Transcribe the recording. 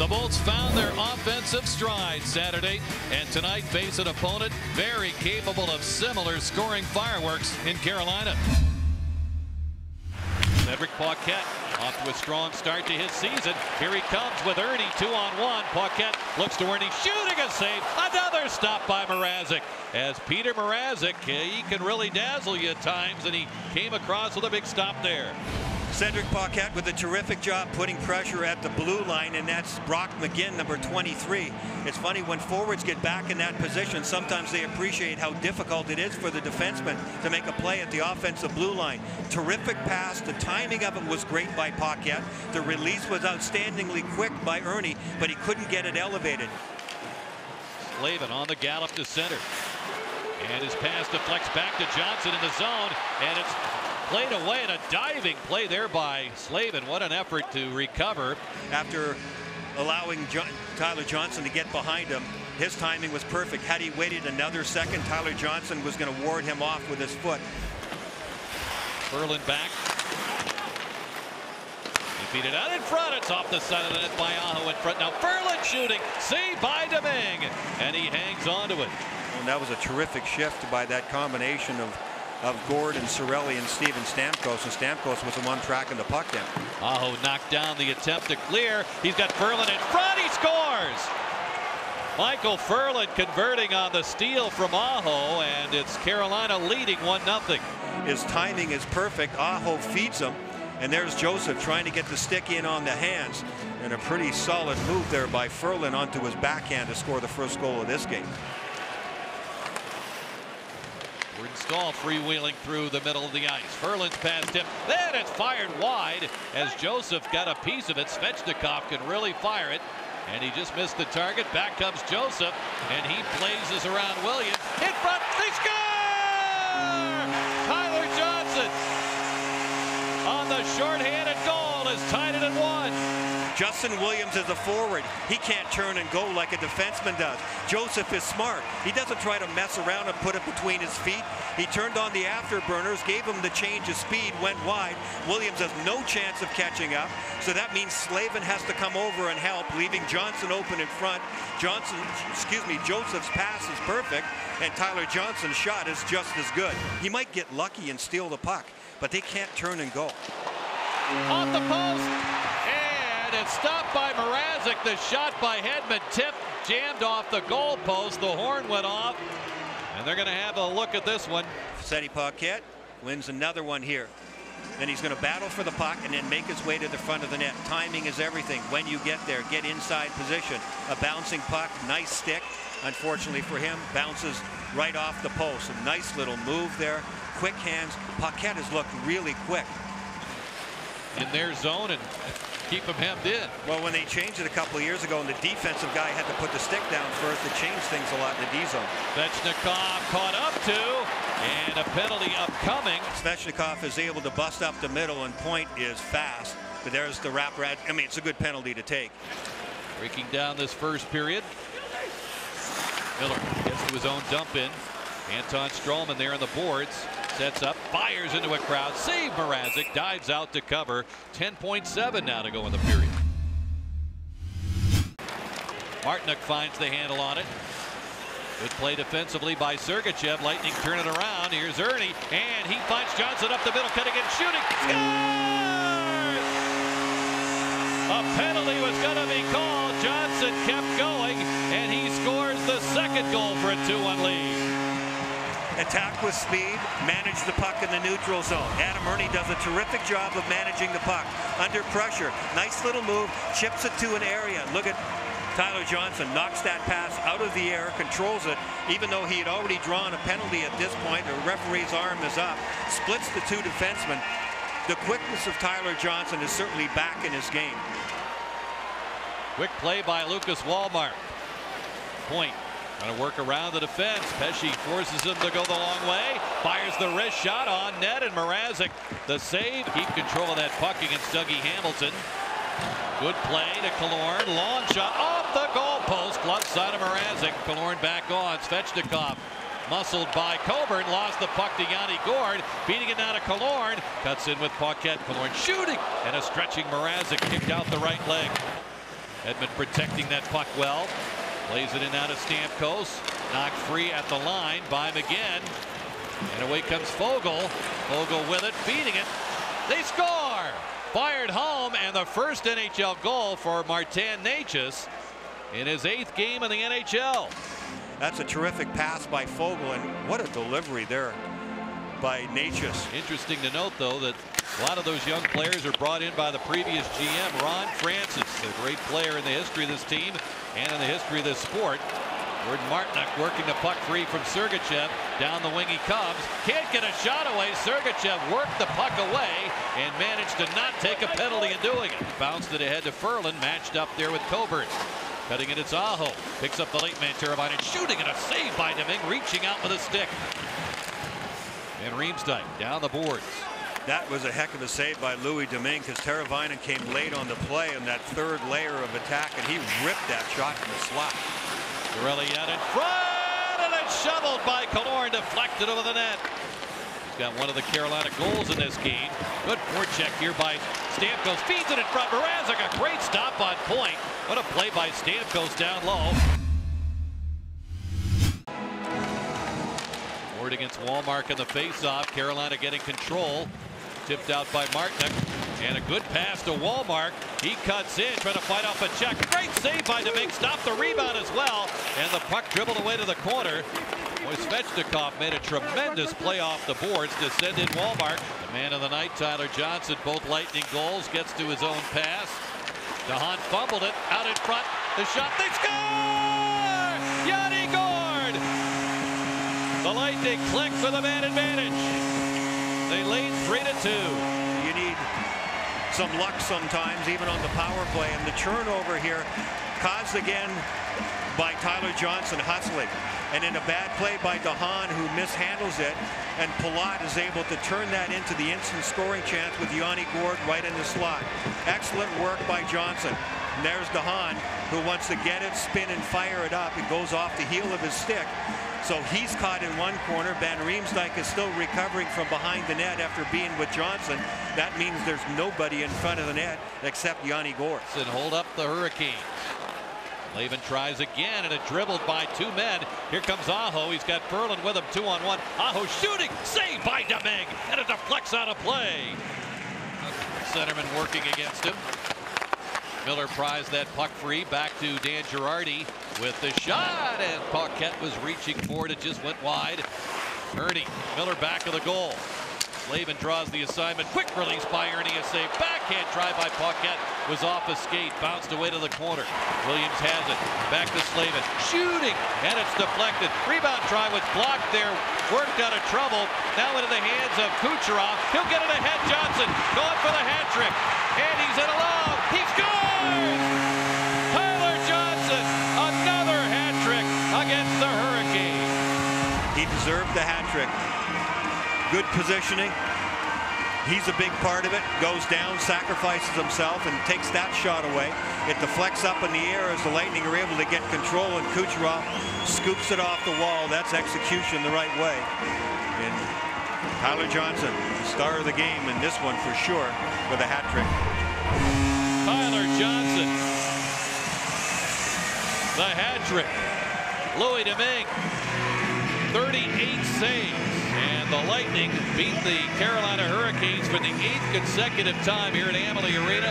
The Bolts found their offensive stride Saturday and tonight face an opponent very capable of similar scoring fireworks in Carolina. Cedric Paquette off to a strong start to his season. Here he comes with Erne two on one. Paquette looks to Erne, shooting a save. Another stop by Mrazek. As Peter Mrazek, he can really dazzle you at times, and he came across with a big stop there. Cedric Paquette with a terrific job putting pressure at the blue line, and that's Brock McGinn, number 23. It's funny, when forwards get back in that position, sometimes they appreciate how difficult it is for the defenseman to make a play at the offensive blue line. Terrific pass. The timing of it was great by Paquette. The release was outstandingly quick by Erne, but he couldn't get it elevated. Slavin on the gallop to center. And his pass deflects back to Johnson in the zone, and it's played away and a diving play there by Slavin. What an effort to recover. After allowing John, Tyler Johnson to get behind him, his timing was perfect. Had he waited another second, Tyler Johnson was going to ward him off with his foot. Ferland back. He feed it out in front. It's off the side of the net by Aho in front. Now Ferland shooting. See by Domingue. And he hangs on to it. And that was a terrific shift by that combination of of Gourde and Cirelli and Steven Stamkos, and Stamkos was the one tracking the puck down. Aho knocked down the attempt to clear. He's got Ferland in front. He scores. Michael Ferland converting on the steal from Aho, and it's Carolina leading 1-0. His timing is perfect. Aho feeds him, and there's Joseph trying to get the stick in on the hands. And a pretty solid move there by Ferland onto his backhand to score the first goal of this game. Staal freewheeling through the middle of the ice. Ferland's past him. Then it's fired wide as Joseph got a piece of it. Svechnikov can really fire it. And he just missed the target. Back comes Joseph. And he blazes around Williams. In front. They score! Tyler Johnson on the shorthanded goal has tied it at. Justin Williams is a forward. He can't turn and go like a defenseman does. Joseph is smart. He doesn't try to mess around and put it between his feet. He turned on the afterburners, gave him the change of speed, went wide. Williams has no chance of catching up. So that means Slavin has to come over and help, leaving Johnson open in front. Johnson, excuse me, Joseph's pass is perfect, and Tyler Johnson's shot is just as good. He might get lucky and steal the puck, but they can't turn and go. Off the post and it's stopped by Mrazek. The shot by Hedman tipped, jammed off the goalpost. The horn went off, and they're going to have a look at this one. Cedric Paquette wins another one here. Then he's going to battle for the puck and then make his way to the front of the net. Timing is everything. When you get there, get inside position. A bouncing puck, nice stick. Unfortunately for him, bounces right off the post. A nice little move there. Quick hands. Paquette has looked really quick. In their zone and keep him hemmed in. Well, when they changed it a couple of years ago and the defensive guy had to put the stick down first, it changed things a lot in the D zone. Svechnikov caught up to, and a penalty upcoming. Svechnikov is able to bust up the middle, and Point is fast. But there's the wrap rat. I mean, it's a good penalty to take. Breaking down this first period. Miller gets to his own dump in. Anton Stralman there on the boards. Sets up, fires into a crowd. Save Mrazek, dives out to cover. 10.7 now to go in the period. Martinook finds the handle on it. Good play defensively by Sergachev. Lightning turn it around. Here's Erne, and he finds Johnson up the middle, cutting and shooting. Scores! A penalty was going to be called. Johnson kept going, and he scores the second goal for a 2-1 lead attack with speed, manage the puck in the neutral zone. Adam Erne does a terrific job of managing the puck under pressure. Nice little move, chips it to an area. Look at Tyler Johnson knocks that pass out of the air, controls it, even though he had already drawn a penalty at this point. The referee's arm is up, splits the two defensemen. The quickness of Tyler Johnson is certainly back in his game. Quick play by Lucas Wallmark. Point To work around the defense. Pesce forces him to go the long way. Fires the wrist shot on net, and Mrazek the save. Keep control of that puck against Dougie Hamilton. Good play to Killorn. Long shot off the goalpost. Glove side of Mrazek. Killorn back on. Svechnikov muscled by Coburn. Lost the puck to Yanni Gourde. Beating it now to Killorn. Cuts in with Paquette. Killorn shooting. And a stretching Mrazek kicked out the right leg. Hedman protecting that puck well. Plays it in out of Stamkos. Knocked free at the line by McGinn. And away comes Foegele. Foegele with it, feeding it. They score! Fired home, and the first NHL goal for Martin Necas in his eighth game in the NHL. That's a terrific pass by Foegele, and what a delivery there by Necas. Interesting to note, though, that a lot of those young players are brought in by the previous GM, Ron Francis, a great player in the history of this team and in the history of this sport. Gordon Martinook working the puck free from Sergachev. Down the wing he comes. Can't get a shot away. Sergachev worked the puck away and managed to not take a penalty in doing it. Bounced it ahead to Ferland, matched up there with Coburn. Cutting it, it's Aho. Picks up the late man, Teravainen shooting and a save by Domingue, reaching out with a stick. And Riemsdyk down the boards. That was a heck of a save by Louis Domingue because Teravainen came late on the play in that third layer of attack and he ripped that shot from the slot. Cirelli out in front and it's shoveled by Killorn deflected over the net. He's got one of the Carolina goals in this game. Good forecheck here by Stamkos. Feeds it in front. Mrazek a great stop on point. What a play by Stamkos down low. Ward against Wallmark in the faceoff. Carolina getting control. Tipped out by Martinook. And a good pass to Wallmark. He cuts in, trying to fight off a check. Great save by Domingue. Stopped the rebound as well. And the puck dribbled away to the corner. Boy, Svechnikov made a tremendous play off the boards to send in Wallmark. The man of the night, Tyler Johnson, both lightning goals, gets to his own pass. DeHaan fumbled it out in front. The shot, they score! Yanni Gourde! The Lightning click for the man advantage. They lead 3 to 2. You need some luck sometimes, even on the power play. And the turnover here caused again by Tyler Johnson hustling. And in a bad play by DeHaan, who mishandles it. And Palat is able to turn that into the instant scoring chance with Yanni Gourde right in the slot. Excellent work by Johnson. And there's DeHaan, who wants to get it, spin, and fire it up. It goes off the heel of his stick. So he's caught in one corner. Van Riemsdyk is still recovering from behind the net after being with Johnson. That means there's nobody in front of the net except Yanni Gourde. And hold up the Hurricanes. Lavin tries again and it dribbled by two men. Here comes Aho. He's got Ferland with him two on one. Aho shooting. Saved by Domingue, And it deflects out of play. Centerman working against him. Miller prized that puck free back to Dan Girardi with the shot and Paquette was reaching for it. It just went wide. Erne Miller back of the goal. Lavin draws the assignment. Quick release by Erne. A. Backhand try by Paquette. Was off a skate. Bounced away to the corner. Williams has it. Back to Slavin. Shooting. And it's deflected. Rebound try was blocked there. Worked out of trouble. Now into the hands of Kucherov. He'll get it ahead. Johnson going for the hat trick. And he's in alone. He scores! Tyler Johnson. Another hat trick against the Hurricanes. He deserved the hat trick. Good positioning. He's a big part of it. Goes down, sacrifices himself, and takes that shot away. It deflects up in the air as the Lightning are able to get control, and Kucherov scoops it off the wall. That's execution the right way. And Tyler Johnson, the star of the game in this one for sure, with a hat trick. Tyler Johnson. The hat trick. Louis Domingue. 38 saves. And the Lightning beat the Carolina Hurricanes for the eighth consecutive time here at Amalie Arena.